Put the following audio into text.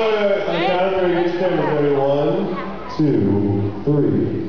On count of three, each camera, ready? One, two, three.